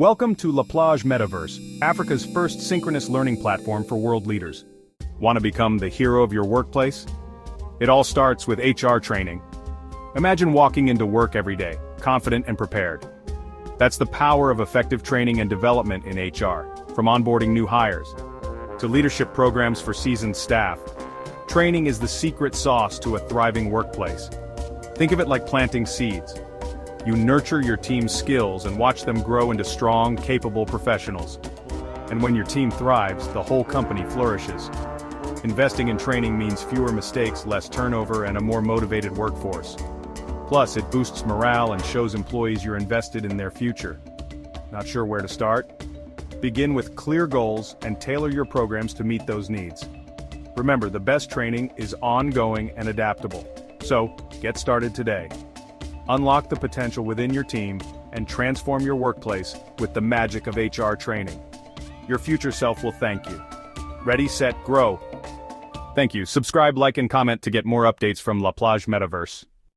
Welcome to La Plage Metaverse, Africa's first synchronous learning platform for world leaders. Want to become the hero of your workplace? It all starts with HR training. Imagine walking into work every day, confident and prepared. That's the power of effective training and development in HR, from onboarding new hires to leadership programs for seasoned staff. Training is the secret sauce to a thriving workplace. Think of it like planting seeds. You nurture your team's skills and watch them grow into strong, capable professionals. And when your team thrives, the whole company flourishes. Investing in training means fewer mistakes, less turnover, and a more motivated workforce. Plus, it boosts morale and shows employees you're invested in their future. Not sure where to start? Begin with clear goals and tailor your programs to meet those needs. Remember, the best training is ongoing and adaptable. So, get started today. Unlock the potential within your team and transform your workplace with the magic of HR training. Your future self will thank you. Ready, set, grow. Thank you. Subscribe, like, and comment to get more updates from La Plage Metaverse.